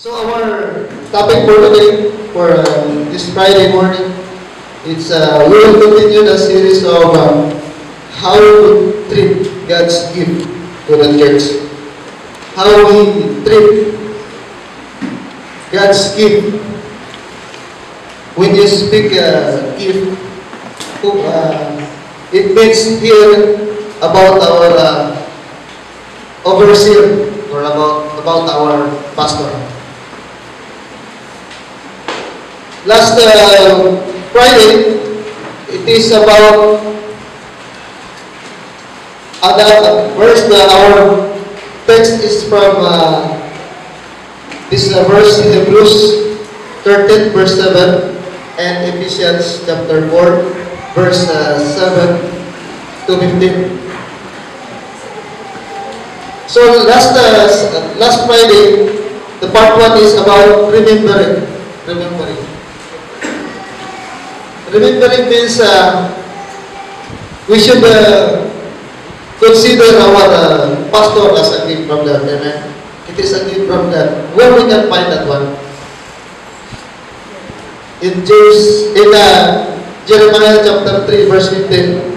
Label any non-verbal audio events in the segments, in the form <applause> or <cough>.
So our topic for today, for uh, this Friday morning, it's uh, we will continue the series of um, how to treat God's gift to the church. How we treat God's gift. When you speak uh, gift, uh, it means here about our uh, overseer or about about our pastor. Last uh, Friday, it is about other verse. The, our text is from uh, this uh, verse in Hebrews 13, verse 7, and Ephesians chapter 4, verse uh, 7 to 15. So last uh, last Friday, the part one is about remembering. Remembering. Remembering means uh, we should uh, consider our uh, pastor as a gift from God. Amen. It is a gift from God. Where we can find that one? In James, in uh, Jeremiah chapter 3, verse 15.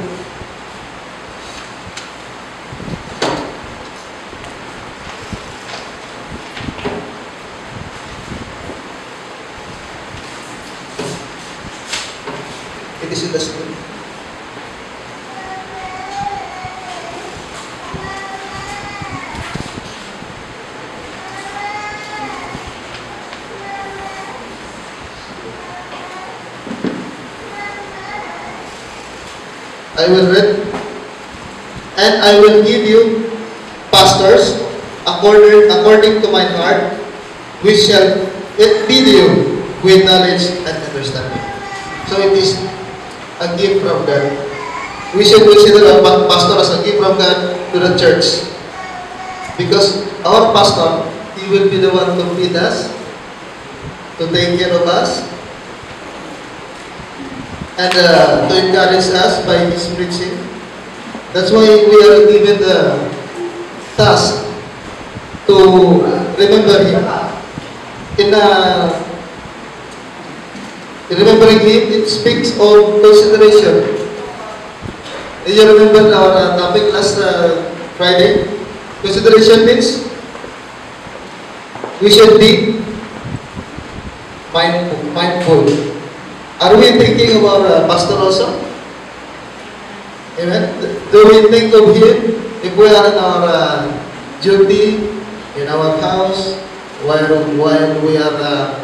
According, to my heart, which shall feed you with knowledge and understanding. So it is a gift from God. We should consider our pa- pastor as a gift from God to the church. Because our pastor, he will be the one to feed us, to take care of us, and uh, to encourage us by his preaching. That's why we are given the task to remember him. In uh, remembering him, it speaks of consideration. You remember our uh, topic last uh, Friday? Consideration means we should be mindful. mindful. Are we thinking our uh, pastor also? Amen. Do we think of him if we are in our uh, duty in our house while while we are uh,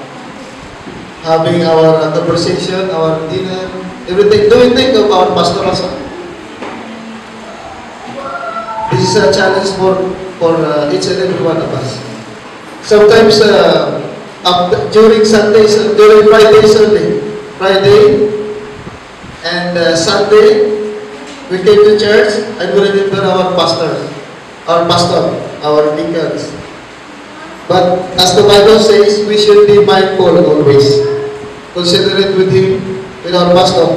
having our uh, conversation, our dinner, everything? Do we think of our pastor also? This is a challenge for for uh, each and every one of us. Sometimes uh, up during Sundays, during Friday, Sunday, Friday and uh, Sunday, we came to church and we remember our pastor, our pastor, our deacons. But as the Bible says, we should be mindful always. Considerate with him, with our pastor,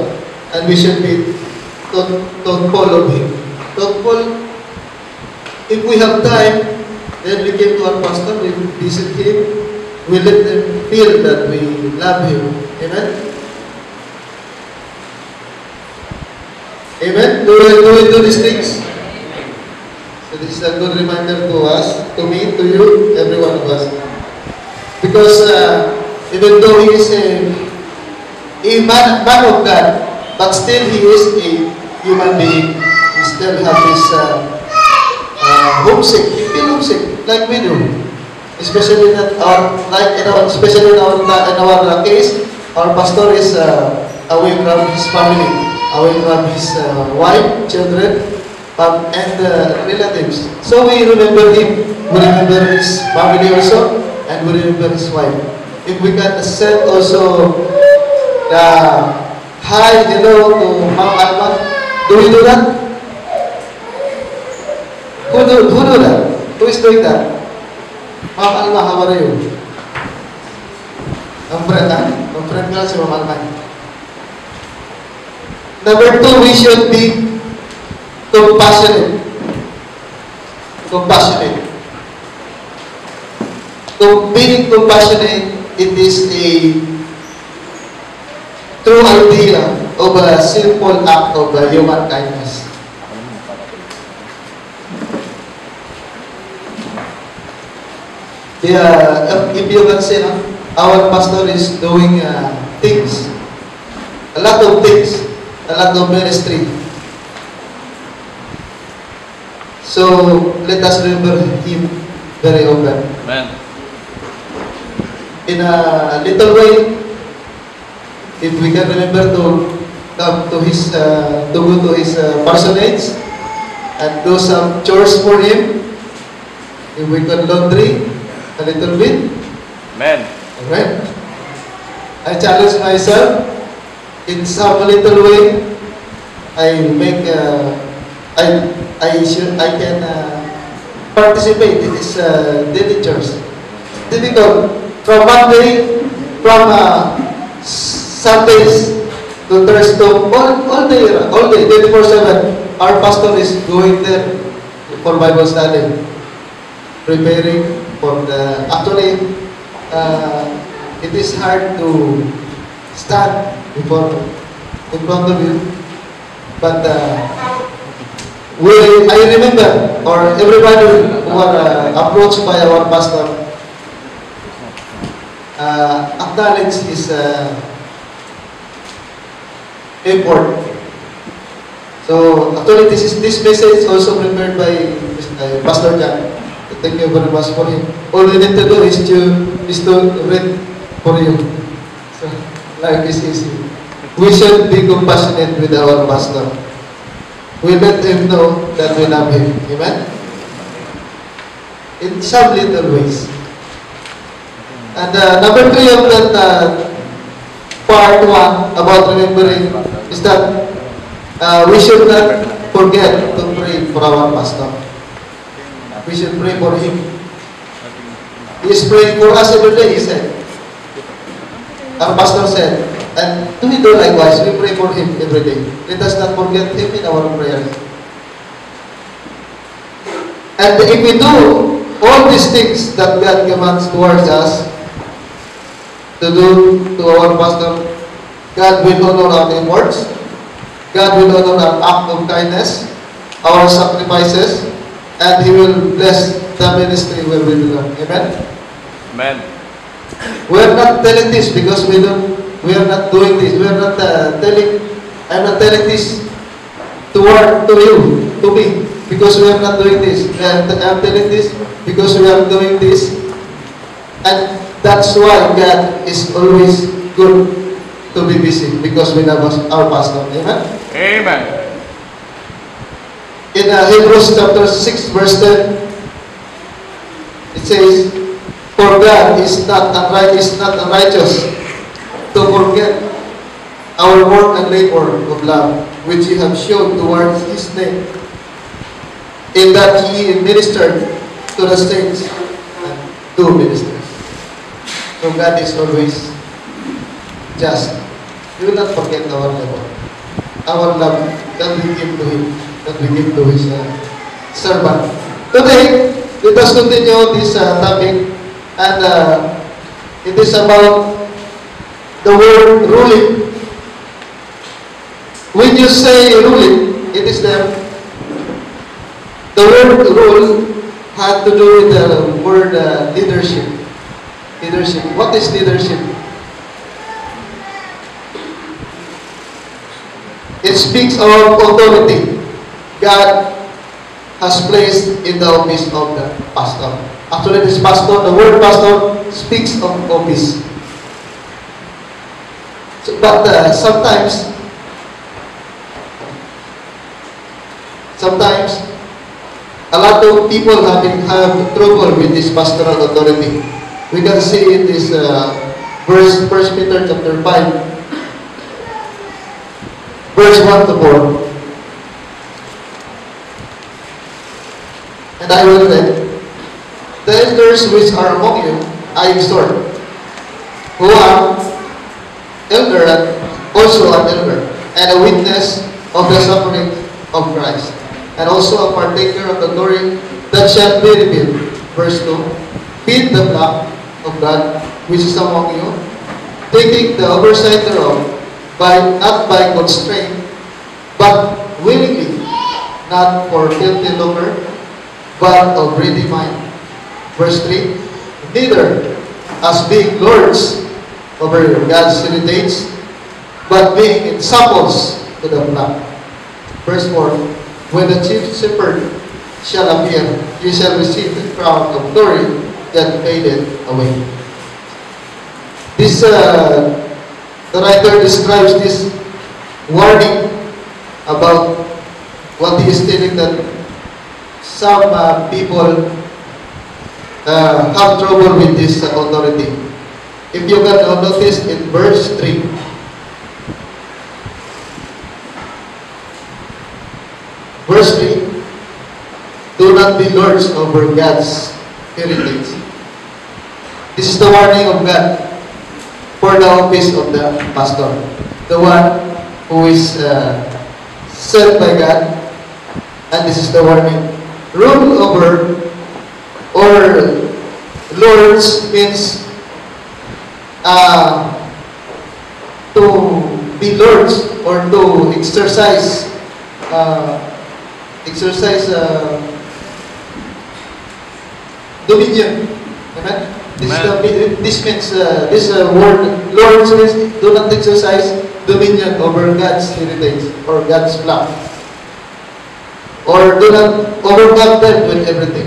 and we should be don't call of him. Don't Thoughtful, if we have time, then we came to our pastor, we visit him, we let them feel that we love him. Amen? Amen? Do we, do we do these things? This is a good reminder to us, to me, to you, every one of us. Because uh, even though he is a, a man, man of God, but still he is a human being. He still has his uh, uh, homesick. He feel homesick, like we do. Especially in our, like in our, especially in our, in our uh, case, our pastor is uh, away from his family, away from his uh, wife, children, um, and uh, relatives. So we remember him, we remember his family also, and we remember his wife. If we can send also the hi, hello to Ma'am Alma, do we do that? Who do, who do that? Who is doing that? Ma'am Alma, how are you? Ang friend, ha? Ang friend si Ma'am Alma. Number two, we should be compassionate. Compassionate. com- being compassionate, it is a true idea of a simple act of human kindness. Yeah, if you can say, no, our pastor is doing uh, things, a lot of things, a lot of ministry. So let us remember him very often. Amen. In a little way, if we can remember to come to his, uh, to go to his uh, parsonage and do some chores for him, if we can laundry a little bit, Amen. Alright? I challenge myself in some little way. I make, uh, I, I should, I can uh, participate in this uh. Difficult. From Monday, from uh, Sundays to Thursday, all, all day, all day, 24-7, our pastor is going there for Bible study, preparing for the, actually, uh, it is hard to stand before in front of you. But uh, we, I remember, or everybody who are uh, approached by our pastor, uh, acknowledge his uh, effort. So actually, this is this message is also prepared by uh, Pastor. Thank you very much for him. All we need to do is to is to read for you. So life is easy. We should be compassionate with our pastor. We let him know that we love him. Amen. In some little ways. And uh, number three of that uh, part one about remembering is that uh, we should not forget to pray for our pastor. We should pray for him. He is praying for us every day, he said. Our pastor said, and do we do likewise? We pray for him every day. Let us not forget him in our prayers. And if we do all these things that God commands towards us to do to our pastor, God will honor our efforts. God will honor our act of kindness, our sacrifices, and He will bless the ministry where we belong. Amen? Amen. We are not telling this because we don't, we are not doing this. We are not uh, telling, I'm not telling this to work to you, to me, because we are not doing this. I'm, I'm telling this because we are doing this. And that's why God is always good to be busy because we love us, our pastor. Amen? Amen. In uh, Hebrews chapter 6 verse 10, it says, For God is not unright, is not unrighteous to forget our work and labor of love, which He have shown towards His name, in that He ministered to the saints and to ministers. So God is always just. He will not forget our labor, our love that we give to Him, that we give to His uh, servant. Today, let us continue this uh, topic, and uh, it is about the word ruling. When you say ruling, it is the the word rule had to do with the word uh, leadership. Leadership. What is leadership? It speaks of authority God has placed in the office of the pastor. Actually, this pastor, the word pastor speaks of office. So, but uh, sometimes, sometimes, a lot of people have, been, have trouble with this pastoral authority. We can see in this uh, verse, 1 Peter chapter 5, verse 1 to 4. And I will read, The elders which are among you, I exhort, who are elder and also an elder, and a witness of the suffering of Christ, and also a partaker of the glory that shall be revealed. Verse 2, Feed the flock of God which is among you, taking the oversight thereof, by not by constraint, but willingly, not for filthy lucre, but of ready mind. Verse 3, Neither as being lords over God's heritage, but being in examples to the flock. Verse 4, When the chief shepherd shall appear, you shall receive the crown of glory that faded away. This, uh, the writer describes this warning about what he is telling that some uh, people uh, have trouble with this authority. If you can uh, notice in verse 3, verse 3, do not be lords over God's heritage. This is the warning of God for the office of the pastor. The one who is uh, sent by God. And this is the warning. Rule over or lords means uh, to be lords or to exercise uh, exercise uh, dominion. Amen? This, is the, this means, uh, this uh, word, lords means do not exercise dominion over God's heritage or God's flock. Or do not overcome them with everything.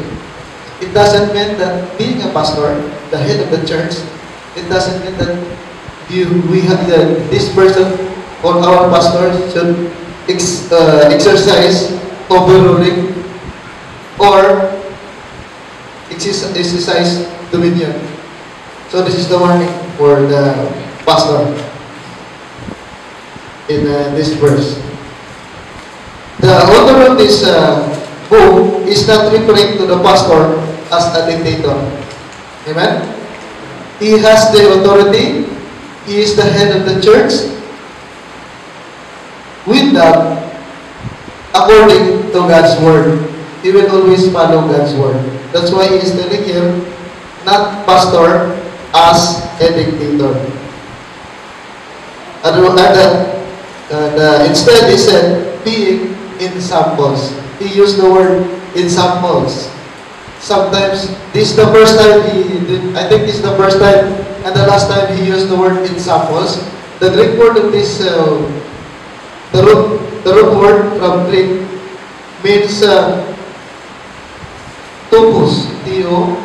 It doesn't mean that being a pastor, the head of the church, it doesn't mean that we have the, this person or our pastor should ex, uh, exercise overruling or exercise, exercise dominion. So this is the warning for the pastor in uh, this verse. The author of this uh, book is not referring to the pastor as a dictator. Amen? He has the authority. He is the head of the church. With that, according to God's word, he will always follow God's word. That's why he is telling here, not pastor as a dictator. And, uh, and uh, instead he said, being in samples. He used the word in samples. Sometimes, this is the first time he did, I think this is the first time and the last time he used the word ensamples. The Greek word of this, uh, the root, the root word from Greek means uh, topos, T-O,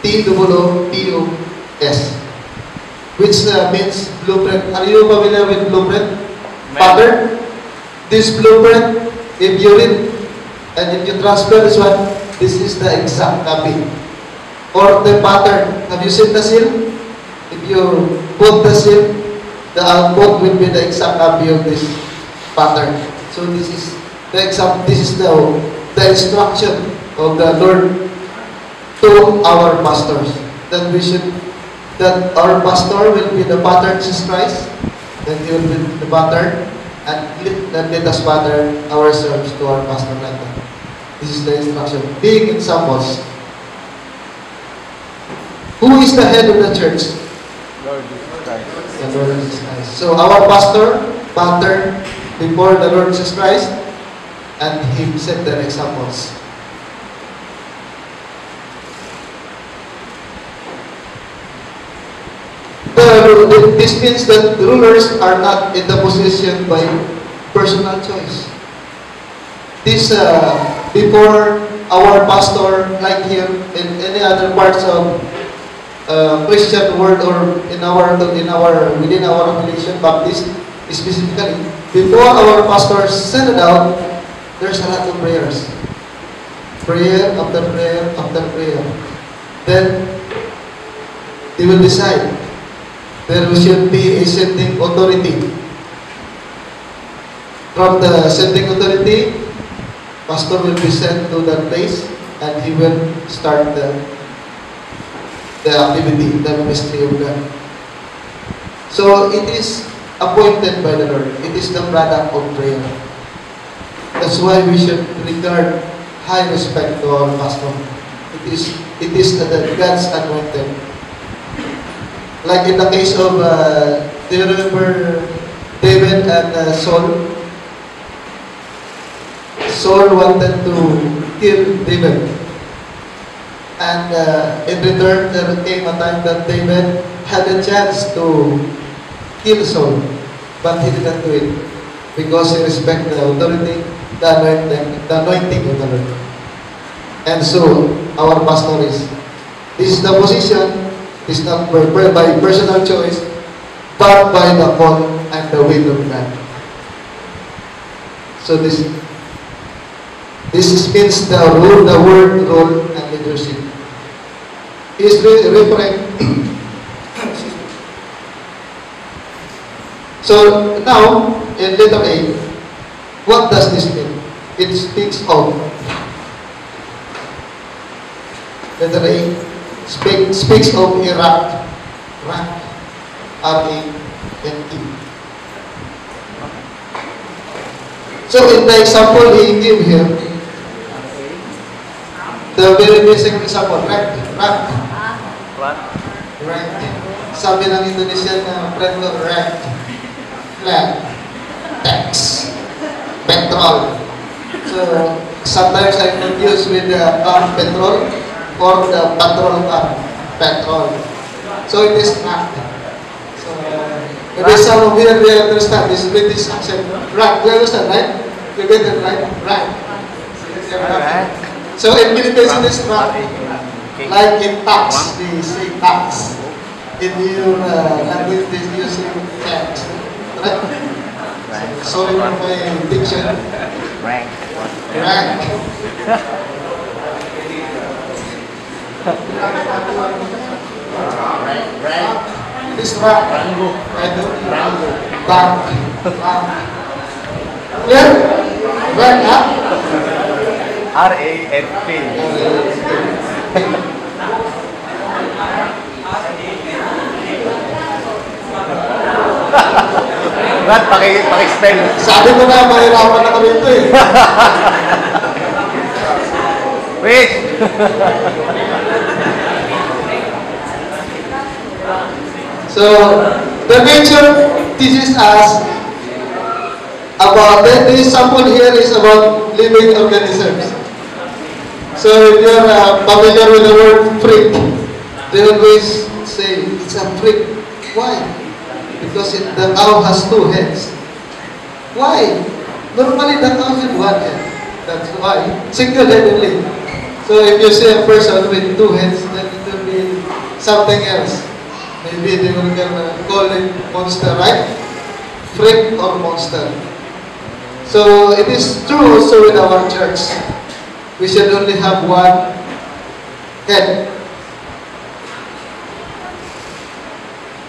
T-O-O-T-O-S, which uh, means blueprint. Are you familiar with blueprint? Pattern? This blueprint, if you read and if you transfer this one, this is the exact copy. Or the pattern. Have you seen the seal? If you put the seal, the output will be the exact copy of this pattern. So this is the exact, this is the, the instruction of the Lord to our pastors. That we should, that our pastor will be the pattern Jesus Christ, that he will be the pattern, and let, us pattern ourselves to our pastor like that. This is the instruction. Being examples. Who is the head of the church? Lord Jesus Christ. The Lord Jesus Christ. So our pastor patterned before the Lord Jesus Christ and he set the examples. The, this means that rulers are not in the position by personal choice. This, uh, before our pastor, like him in any other parts of uh, Christian world or in our, in our, within our affiliation, Baptist, specifically, before our pastor send it out, there's a lot of prayers. Prayer after prayer after prayer. Then, they will decide there should be a sending authority. From the sending authority, pastor will be sent to that place and he will start the, the activity, the ministry of God. So it is appointed by the Lord. It is the product of prayer. That's why we should regard high respect to our pastor. It is, it is the, the God's anointed. Like in the case of, uh, do you remember David and uh, Saul? Saul wanted to kill David. And uh, in return, there came a time that David had a chance to kill Saul, but he didn't do it because he respected the authority, the anointing, the anointing of the Lord. And so, our pastor is, this is the position, is not by, by personal choice, but by the call and the will of God. So this, this means the role, the word, role, and leadership. Is re- referring <coughs> So now, in letter A, what does this mean? It speaks of letter A speak, speaks of Iraq, rank, R-A-N-E. So in the example he gave here, the very basic example, rank, rank, What? rank. Sabi ng Indonesian na friend ko, rank, tax, petrol. So sometimes I confuse with the car petrol or the petrol car, petrol. So it is rank. So maybe some of you will understand this British accent. Right. you understand, right? You get it, right? Rank. Rank. So in it is rank. Okay. Like in tax, They say tax. In your uh, language, they use tax. Right? Rank. Sorry for my diction. Rank. Rank. Rank. This rank. Rango. Rango. Rank. Rank. Clear? Rank, ha? R-A-N-K. Brad, paki, paki-spell. Sabi ko na, mahirapan na kami ito eh. <laughs> Wait! <laughs> So, the nature teaches us about, the, the sample here is about living organisms. So, if you're uh, familiar with the word freak, they always say, it's a freak. Why? Because it, the cow has two heads. Why? Normally, the cow has one head. That's why. Single-headedly. So, if you see a person with two heads, then it will be something else. Maybe they will gonna call it monster, right? Freak or monster. So it is true also in our church. We should only have one head.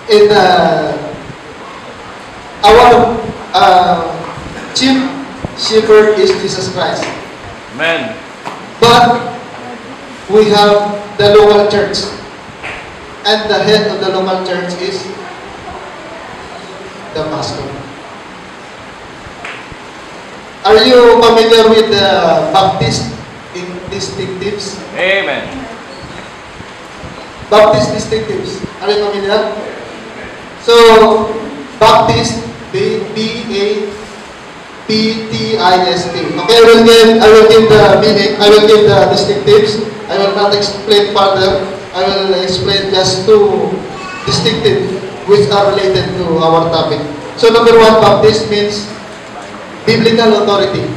In uh, our uh, chief shepherd is Jesus Christ. Amen. But we have the local church. And the head of the local church is the pastor. Are you familiar with the Baptist in distinctives? Amen. Baptist distinctives. Are you familiar? So, Baptist, B A P T I S T. Okay, I will give I will give the meaning. I will give the distinctives. I will not explain further. I will explain just two distinctive which are related to our topic. So, number one, Baptist means biblical authority.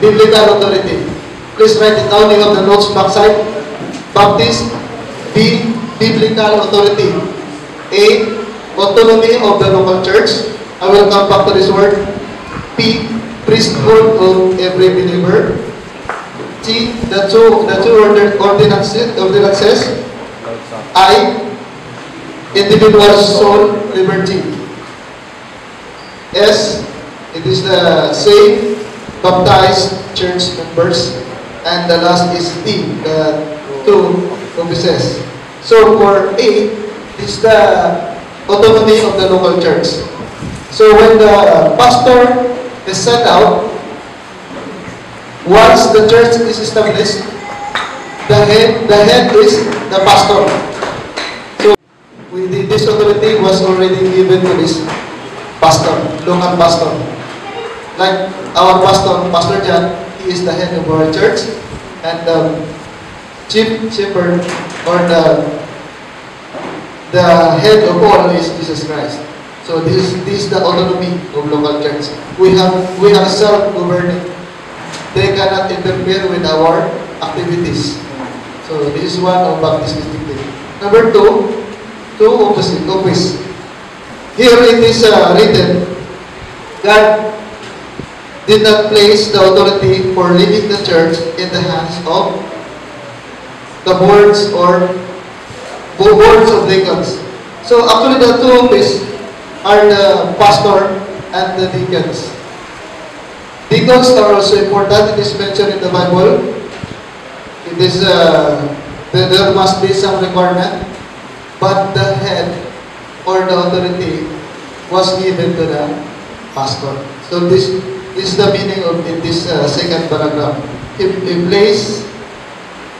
Biblical authority. Please write it down. You have the notes backside. Baptist, B, biblical authority. A, autonomy of the local church. I will come back to this word. P, priesthood of every believer. T, the two, the two ordinances, ordinances. I, individual soul liberty. S, it is the same baptized church members. And the last is T, the two offices. So for A, is the autonomy of the local church. So when the pastor is sent out, once the church is established, the head, the head is the pastor. So, the, this authority was already given to this pastor, local pastor. Like our pastor, Pastor John, he is the head of our church, and the chief shepherd or the the head of all is Jesus Christ. So this this is the autonomy of local church. We have we are self-governing. They cannot interfere with our activities. So this is one of Baptist district. Number two, two opposite office. Here it is uh, written, God did not place the authority for leading the church in the hands of the boards or bo- boards of deacons. So actually the two office are the pastor and the deacons. Deacons are also important. It is mentioned in the Bible. It is uh, there, must be some requirement, but the head or the authority was given to the pastor. So this, this is the meaning of in this uh, second paragraph. In, he placed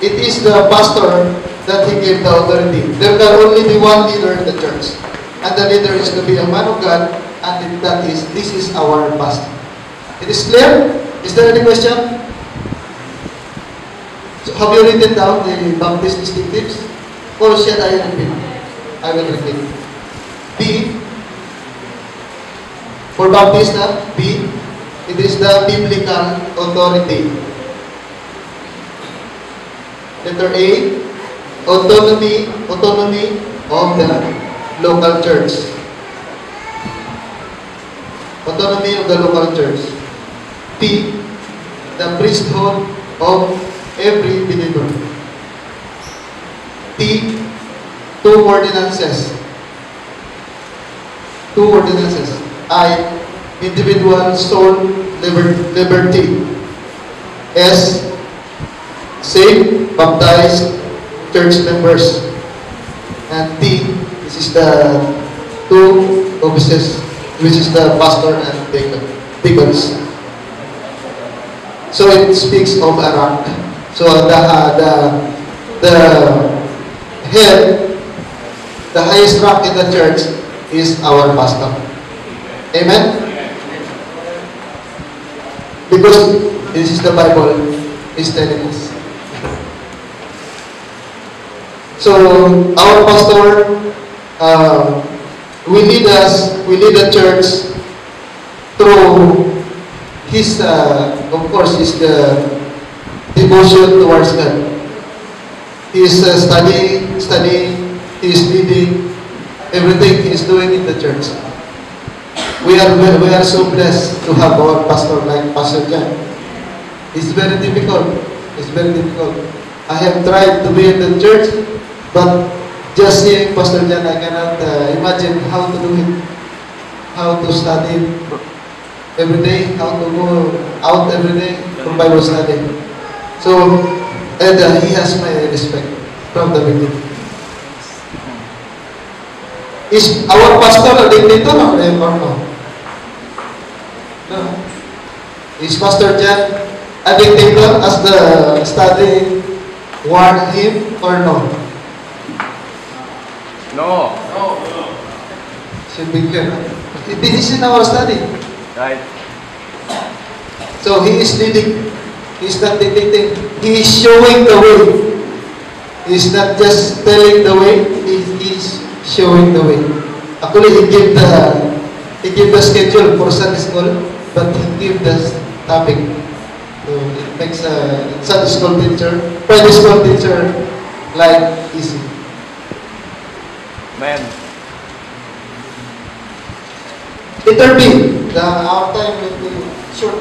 it is the pastor that he gave the authority. There can only be one leader in the church. And the leader is to be a man of God, and that is, this is our pastor. It is clear? Is there any question? So have you written down the Baptist distinctives? Or shall I repeat? I will repeat. B, for Baptist, B, it is the biblical authority. Letter A, autonomy, autonomy of the local church. Autonomy of the local church. P, the priesthood of every believer. T, two ordinances. Two ordinances. I, individual soul liber- liberty. S, saved, baptized church members. And T, this is the two offices, which is the pastor and deacon, deacons. So it speaks of a rank. So the uh, the the head, the highest rank in the church is our pastor. Amen. Because this is the Bible is telling us. So our pastor uh, we lead us, we lead the church through his, uh, of course, is the devotion towards God. He is uh, studying, studying, he is leading everything he is doing in the church. We are we are so blessed to have our pastor like Pastor John. It's very difficult. It's very difficult. I have tried to be in the church, but just seeing Pastor John, I cannot uh, imagine how to do it, how to study every day, how to go out every day for Bible study. So, and uh, he has my respect from the beginning. Is our pastor a dictator or no? No. Is Pastor John a dictator as the study warned him or no? No. Should be clear. This is in our study. Right. So he is leading. He is not dictating. He is showing the way. He is not just telling the way. He is showing the way. Actually, he gave the he gave the schedule for Sunday school, but he gave the topic. So it makes a Sunday school teacher, Friday school teacher, like easy. Man. Letter B, the our time will be short.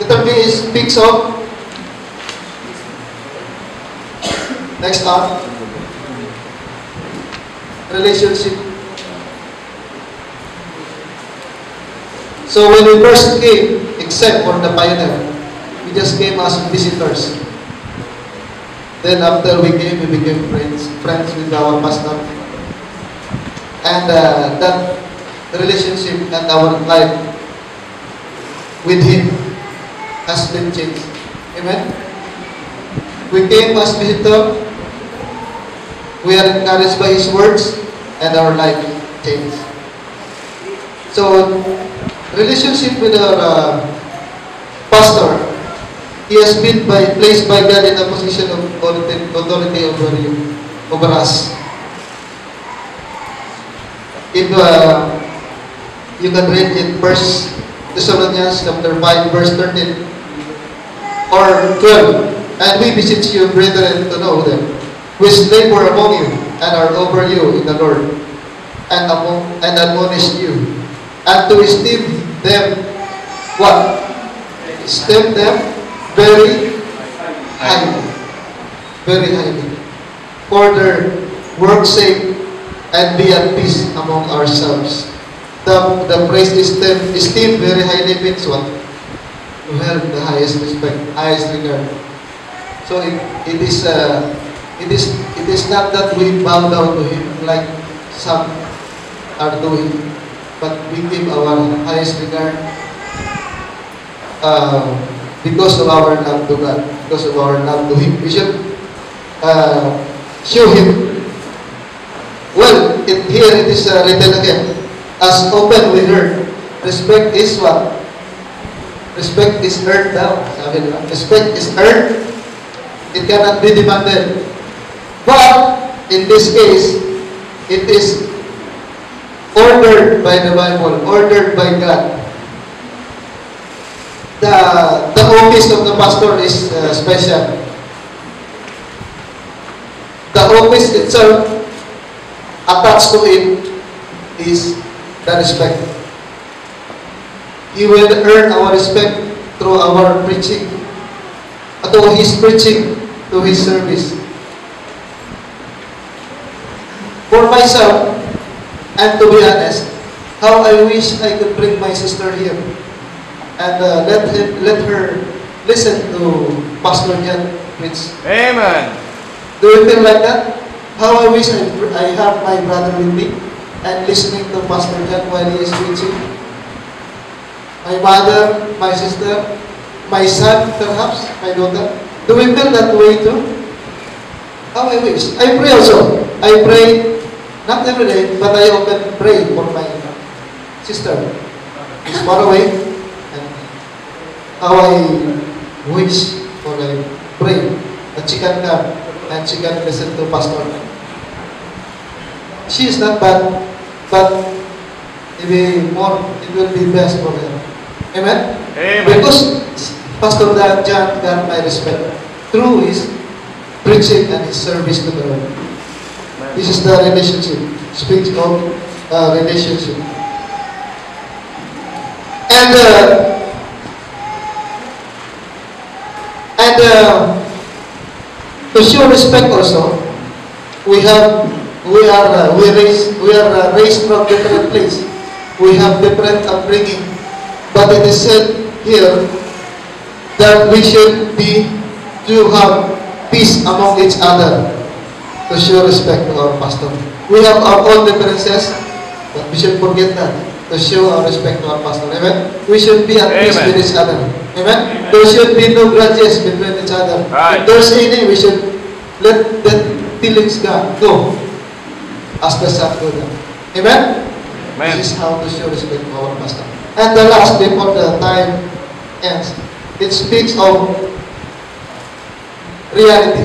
Letter B is speaks of next up relationship. So when we first came, except for the pioneer, we just came as visitors. Then after we came, we became friends, friends with our pastor. And uh, that relationship and our life with Him has been changed. Amen? We came as visitor. We are encouraged by His words and our life changed. So, relationship with our uh, pastor, he has been by, placed by God in a position of authority, authority over you, over us. If uh, you can read in First Thessalonians chapter 5, verse 13 or 12, and we beseech you, brethren, to know them, which labor among you and are over you in the Lord, and among and admonish you, and to esteem them what? Esteem them very highly, very highly, for their work's sake, and be at peace among ourselves. The, the phrase esteem, esteem very highly means what? To have the highest respect, highest regard. So it, it is uh, it is it is not that we bow down to him like some are doing, but we give our highest regard uh, because of our love to God, because of our love to Him. We should uh, show Him. Well, it, here it is uh, written again. As open we heard, respect is what? Respect is earned down. Sabi nila, respect is earned. It cannot be demanded. But, in this case, it is ordered by the Bible, ordered by God. The, the office of the pastor is uh, special. The office itself, attached to it, is the respect. He will earn our respect through our preaching, through His preaching, through His service. For myself, and to be honest, how I wish I could bring my sister here and uh, let him, let her listen to Pastor Jan preach. Amen. Do you feel like that? How I wish I, I have my brother with me and listening to Pastor Jan while he is preaching. My mother, my sister, my son perhaps, my daughter. Do we feel that way too? How I wish. I pray also. I pray, not every day, but I often pray for my sister. She's far away. And how I wish for I pray that she can come and she can listen to Pastor. She is not bad, but maybe more, it will be best for her. Amen? Amen. Because Pastor Dan John got my respect through his preaching and his service to the Lord. This is the relationship. Speaks of uh, relationship. And uh, and uh, to show respect also, we have we are uh, we raised we are uh, raised from different place. We have different upbringing, but it is said here that we should be to have peace among each other to show respect to our pastor. We have our own differences, but we should forget that to show our respect to our pastor. Amen. We should be at peace with each other. Amen. There should be no grudges between each other. Right. If there's any, we should let that feelings go. As the go. Amen. Amen. This is how to show respect to our pastor. And the last, before the time ends, it speaks of reality.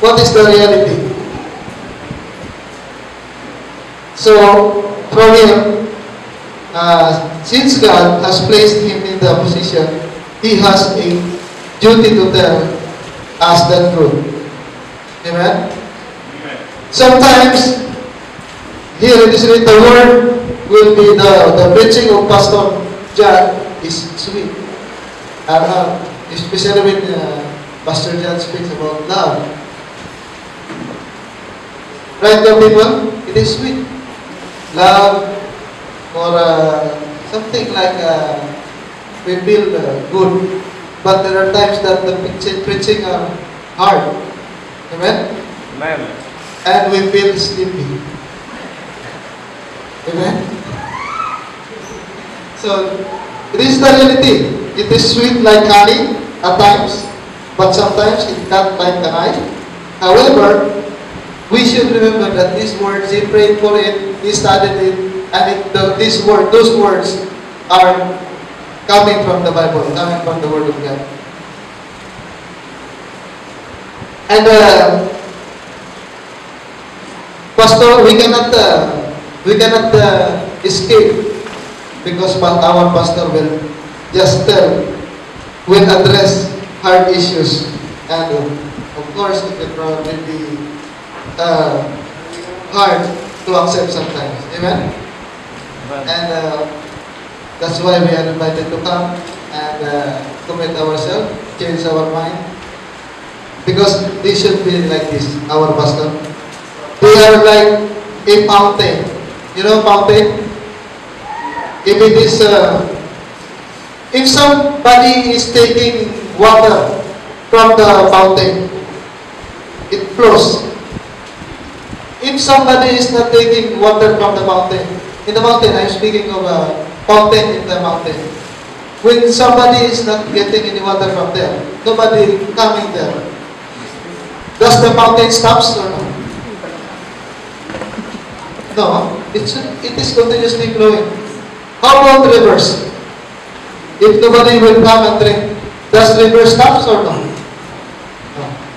What is the reality? So, from here, uh, since God has placed him in the position, he has a duty to tell us the truth. Amen? Sometimes, here it is written, the word will be the, the preaching of Pastor John is sweet. And, uh, especially when uh, Pastor John speaks about love. Right now, people, it is sweet. Love or uh, something like uh, we feel uh, good. But there are times that the preaching are hard. Amen? Amen. And we feel sleepy. Amen? So, it is the reality. It is sweet like honey at times, but sometimes it cut like a knife. However, we should remember that these words, he prayed for it, he studied it, and it, the, these word, those words are coming from the Bible, coming from the Word of God. And uh, Pastor, we cannot uh, we cannot uh, escape because our pastor will just tell, will address hard issues, and uh, of course it will probably be uh, hard to accept sometimes. Amen. And uh, that's why we are invited to come and uh, commit ourselves, change our mind. Because this should be like this, our pastor. They are like a fountain. You know fountain? If it is, uh, if somebody is taking water from the fountain, it flows. If somebody is not taking water from the mountain, in the mountain, I'm speaking of a fountain in the mountain. When somebody is not getting any water from there, nobody coming there, does the fountain stops or? No, it's, it is continuously flowing. How about rivers? If nobody will come and drink, does river stops or no?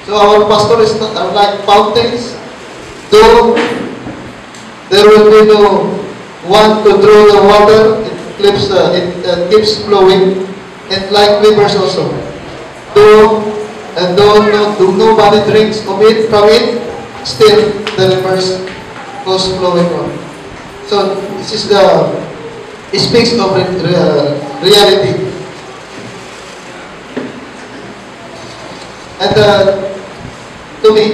So our pastor is not like fountains, though there will be no one to draw the water, it keeps, uh, it uh, keeps flowing, and like rivers also. Though, and though no, though nobody drinks of it, from it, still the rivers flowing on. So this is the, it speaks of re, re- reality. And uh, to me,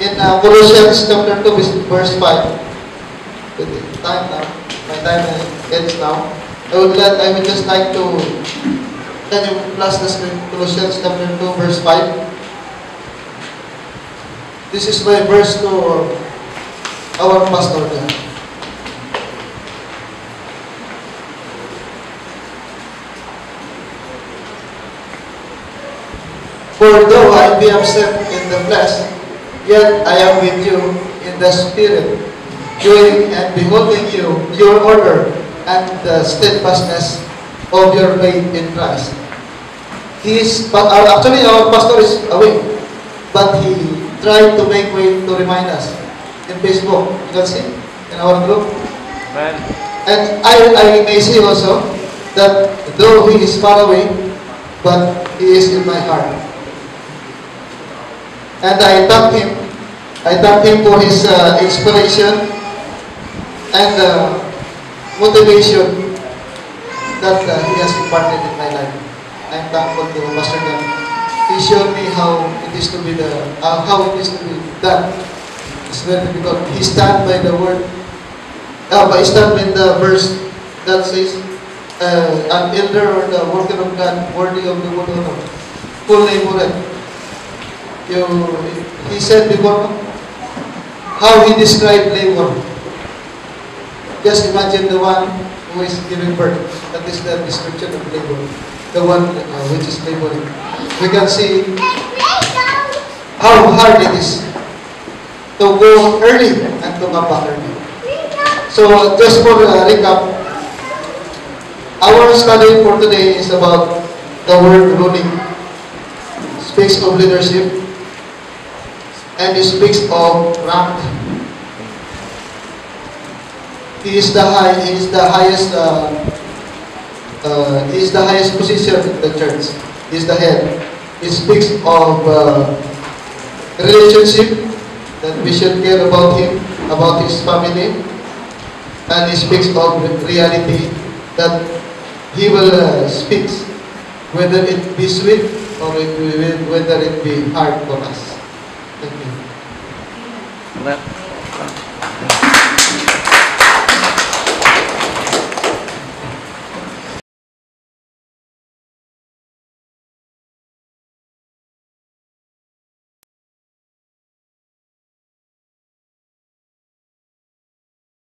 in uh, Colossians chapter 2, verse 5, with time now, my time ends now. I would like, I would just like to, can you plus the screen, Colossians chapter 2, verse 5. This is my verse to our pastor there. For though I be absent in the flesh, yet I am with you in the spirit, doing and beholding you, your order, and the steadfastness of your faith in Christ. He is, but uh, actually our pastor is away, but he tried to make way to remind us in Facebook. You can see in our group. Amen. And I, I may say also that though he is far away, but he is in my heart. And I thank him. I thank him for his uh, inspiration and uh, motivation that uh, he has imparted in my life. I'm thankful to Pastor Dan. He showed me how it is to be the uh, how it is to be done. It's very difficult. He stand by the word. Uh, but he stand by the verse that says, uh, "An elder or the worker of God, worthy of the word of full laborer." You, he said before how he described labor. Just imagine the one who is giving birth. That is the description of labor. The one uh, which is laboring. We can see how hard it is to go early and to come back early. So just for a recap, our study for today is about the word ruling. Speaks of leadership and it speaks of rank. He is the high, he is the highest, uh, uh, he is the highest position in the church. He is the head. It speaks of uh, relationship that we should care about him, about his family, and he speaks of reality that he will uh, speak, whether it be sweet or it whether it be hard for us. Thank you.